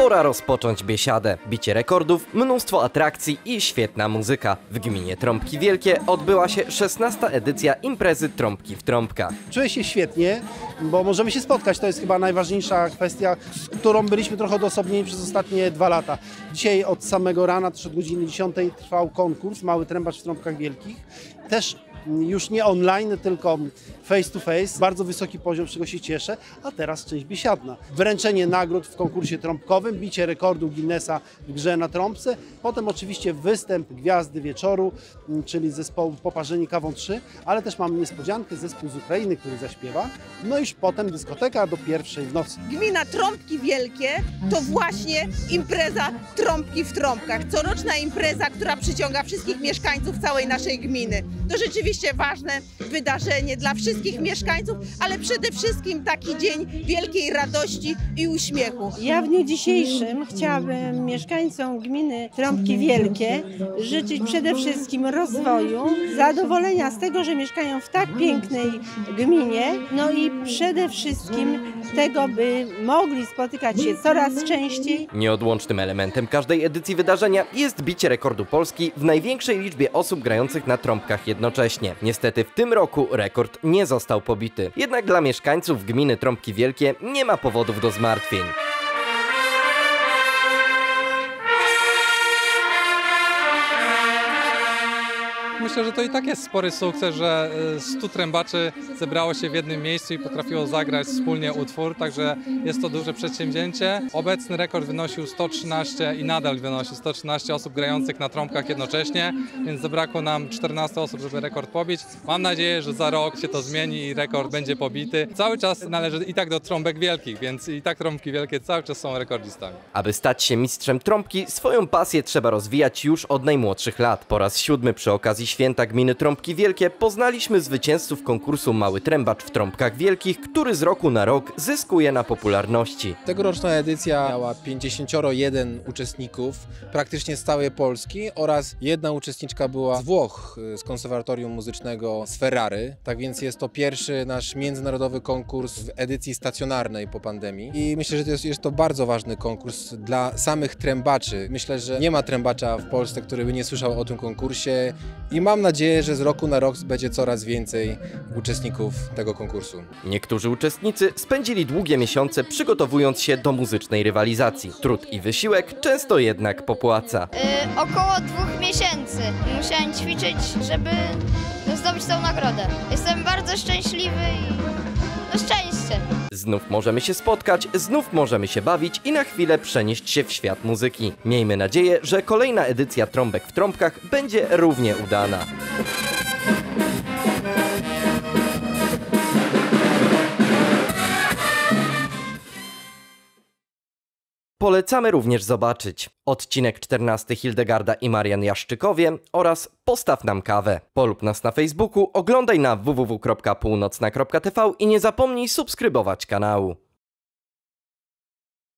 Pora rozpocząć biesiadę. Bicie rekordów, mnóstwo atrakcji i świetna muzyka. W gminie Trąbki Wielkie odbyła się 16. edycja imprezy Trąbki w Trąbkach. Czuję się świetnie, bo możemy się spotkać. To jest chyba najważniejsza kwestia, z którą byliśmy trochę odosobnieni przez ostatnie dwa lata. Dzisiaj od samego rana, też od godziny 10 trwał konkurs Mały Trębacz w Trąbkach Wielkich. Też już nie online, tylko face to face. Bardzo wysoki poziom, z czego się cieszę. A teraz część biesiadna. Wręczenie nagród w konkursie trąbkowym, bicie rekordu Guinnessa w grze na trąbce. Potem oczywiście występ Gwiazdy Wieczoru, m, czyli zespołu Poparzeni Kawą 3, ale też mamy niespodziankę, zespół z Ukrainy, który zaśpiewa. No już potem dyskoteka do pierwszej w nocy. Gmina Trąbki Wielkie to właśnie impreza Trąbki w Trąbkach. Coroczna impreza, która przyciąga wszystkich mieszkańców całej naszej gminy. To rzeczywiście ważne wydarzenie dla wszystkich mieszkańców, ale przede wszystkim taki dzień wielkiej radości i uśmiechu. Ja w dniu dzisiejszym chciałabym mieszkańcom gminy Trąbki Wielkie życzyć przede wszystkim rozwoju, zadowolenia z tego, że mieszkają w tak pięknej gminie, no i przede wszystkim tego, by mogli spotykać się coraz częściej. Nieodłącznym elementem każdej edycji wydarzenia jest bicie rekordu Polski w największej liczbie osób grających na trąbkach jednocześnie. Niestety w tym roku rekord nie został pobity. Jednak dla mieszkańców gminy Trąbki Wielkie nie ma powodów do zmartwień. Myślę, że to i tak jest spory sukces, że y, 100 trębaczy zebrało się w jednym miejscu i potrafiło zagrać wspólnie utwór, także jest to duże przedsięwzięcie. Obecny rekord wynosił 113 i nadal wynosi 113 osób grających na trąbkach jednocześnie, więc zabrakło nam 14 osób, żeby rekord pobić. Mam nadzieję, że za rok się to zmieni i rekord będzie pobity. Cały czas należy i tak do trąbek wielkich, więc i tak trąbki wielkie cały czas są rekordzistami. Aby stać się mistrzem trąbki, swoją pasję trzeba rozwijać już od najmłodszych lat. Po raz siódmy przy okazji święta gminy Trąbki Wielkie poznaliśmy zwycięzców konkursu Mały Trębacz w Trąbkach Wielkich, który z roku na rok zyskuje na popularności. Tegoroczna edycja miała 51 uczestników, praktycznie z całej Polski oraz jedna uczestniczka była z Włoch, z konserwatorium muzycznego z Ferrary. Tak więc jest to pierwszy nasz międzynarodowy konkurs w edycji stacjonarnej po pandemii. I myślę, że to jest, jest to bardzo ważny konkurs dla samych trębaczy. Myślę, że nie ma trębacza w Polsce, który by nie słyszał o tym konkursie i mam nadzieję, że z roku na rok będzie coraz więcej uczestników tego konkursu. Niektórzy uczestnicy spędzili długie miesiące przygotowując się do muzycznej rywalizacji. Trud i wysiłek często jednak popłaca. Y, około dwóch miesięcy musiałem ćwiczyć, żeby zdobyć tą nagrodę. Jestem bardzo szczęśliwy i. Znów możemy się spotkać, znów możemy się bawić i na chwilę przenieść się w świat muzyki. Miejmy nadzieję, że kolejna edycja Trąbek w Trąbkach będzie równie udana. Polecamy również zobaczyć odcinek 14 Hildegarda i Marian Jaszczykowie oraz Postaw nam kawę. Polub nas na Facebooku, oglądaj na www.północna.tv i nie zapomnij subskrybować kanału.